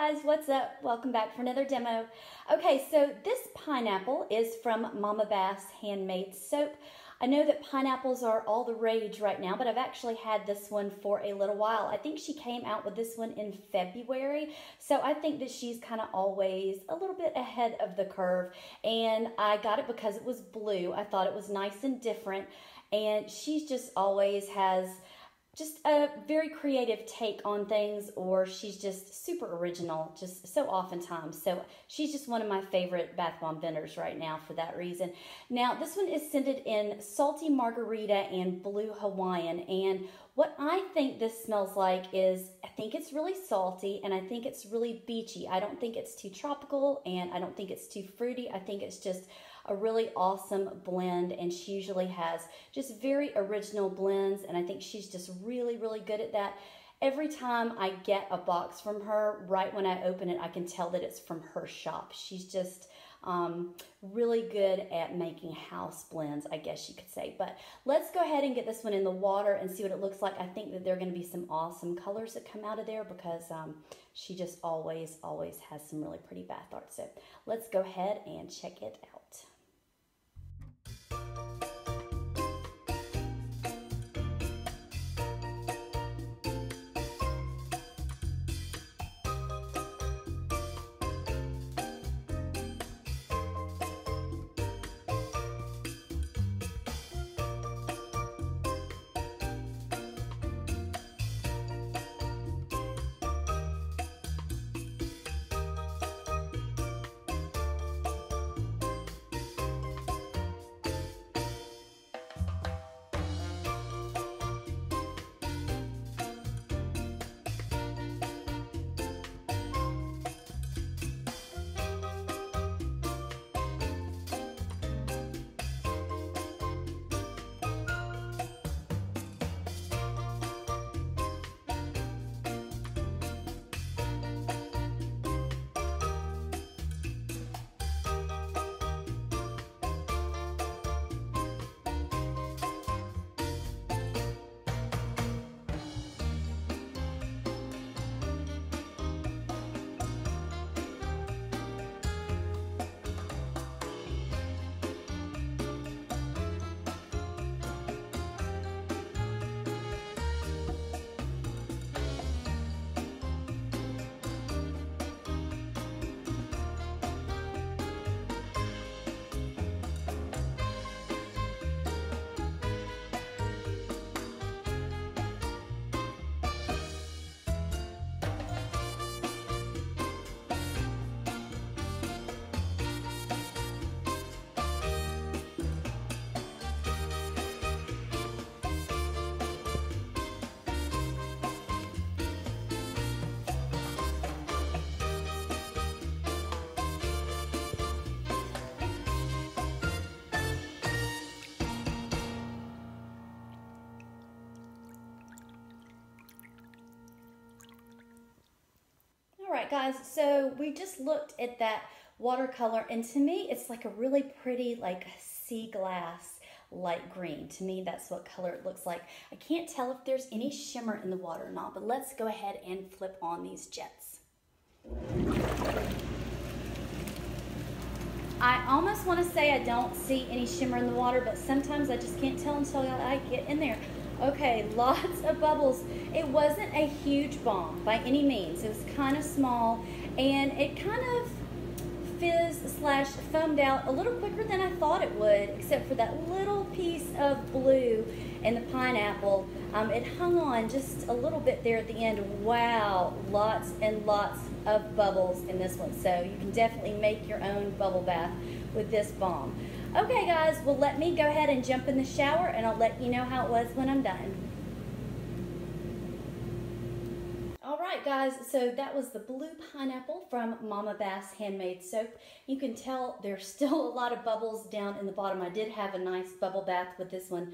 guys, what's up? Welcome back for another demo. Okay, so this pineapple is from Mama Bass Handmade Soap. I know that pineapples are all the rage right now, but I've actually had this one for a little while. I think she came out with this one in February, so I think that she's kind of always a little bit ahead of the curve, and I got it because it was blue. I thought it was nice and different, and she's just always has just a very creative take on things or she's just super original just so oftentimes. So she's just one of my favorite bath bomb vendors right now for that reason. Now this one is scented in salty margarita and blue hawaiian and what i think this smells like is i think it's really salty and i think it's really beachy. I don't think it's too tropical and i don't think it's too fruity. I think it's just a really awesome blend and she usually has just very original blends and I think she's just really, really good at that. Every time I get a box from her, right when I open it, I can tell that it's from her shop. She's just um, really good at making house blends, I guess you could say. But let's go ahead and get this one in the water and see what it looks like. I think that there are going to be some awesome colors that come out of there because um, she just always, always has some really pretty bath art. So let's go ahead and check it out. Right, guys, so we just looked at that watercolor, and to me, it's like a really pretty, like, sea glass light green. To me, that's what color it looks like. I can't tell if there's any shimmer in the water or not, but let's go ahead and flip on these jets. I almost want to say I don't see any shimmer in the water, but sometimes I just can't tell until I get in there. Okay, lots of bubbles. It wasn't a huge bomb by any means. It was kind of small and it kind of fizz slash foamed out a little quicker than I thought it would, except for that little piece of blue and the pineapple. Um, it hung on just a little bit there at the end. Wow, lots and lots of bubbles in this one. So you can definitely make your own bubble bath with this bomb. Okay guys, well let me go ahead and jump in the shower and I'll let you know how it was when I'm done. Alright guys, so that was the blue pineapple from Mama Bass Handmade Soap. You can tell there's still a lot of bubbles down in the bottom. I did have a nice bubble bath with this one.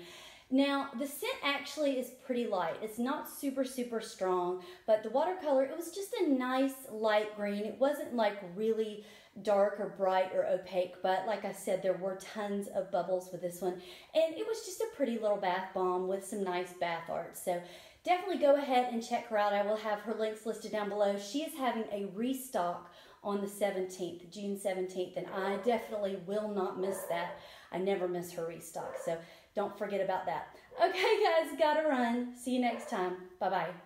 Now, the scent actually is pretty light. It's not super, super strong, but the watercolor, it was just a nice light green. It wasn't like really dark or bright or opaque, but like I said, there were tons of bubbles with this one. And it was just a pretty little bath bomb with some nice bath art. So definitely go ahead and check her out. I will have her links listed down below. She is having a restock on the 17th, June 17th, and I definitely will not miss that. I never miss her restock, so don't forget about that. Okay, guys, gotta run. See you next time. Bye bye.